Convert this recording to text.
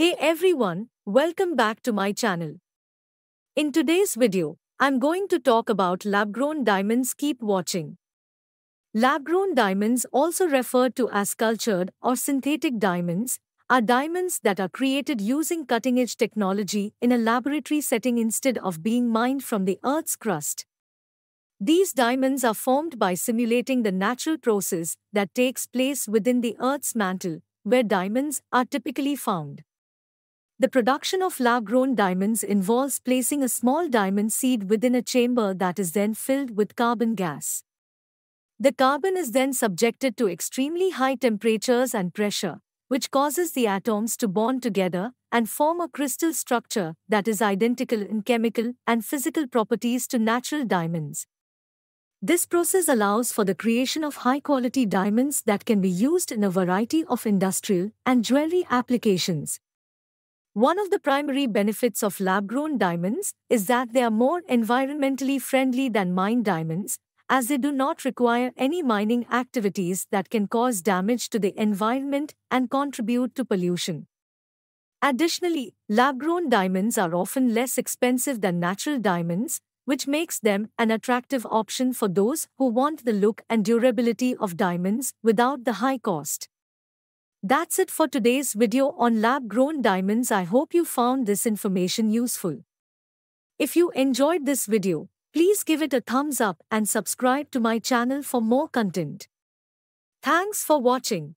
Hey everyone, welcome back to my channel. In today's video, I'm going to talk about lab-grown diamonds keep watching. Lab-grown diamonds also referred to as cultured or synthetic diamonds are diamonds that are created using cutting-edge technology in a laboratory setting instead of being mined from the Earth's crust. These diamonds are formed by simulating the natural process that takes place within the Earth's mantle, where diamonds are typically found. The production of lab-grown diamonds involves placing a small diamond seed within a chamber that is then filled with carbon gas. The carbon is then subjected to extremely high temperatures and pressure, which causes the atoms to bond together and form a crystal structure that is identical in chemical and physical properties to natural diamonds. This process allows for the creation of high-quality diamonds that can be used in a variety of industrial and jewelry applications. One of the primary benefits of lab-grown diamonds is that they are more environmentally friendly than mined diamonds, as they do not require any mining activities that can cause damage to the environment and contribute to pollution. Additionally, lab-grown diamonds are often less expensive than natural diamonds, which makes them an attractive option for those who want the look and durability of diamonds without the high cost. That's it for today's video on lab-grown diamonds. I hope you found this information useful. If you enjoyed this video, please give it a thumbs up and subscribe to my channel for more content. Thanks for watching.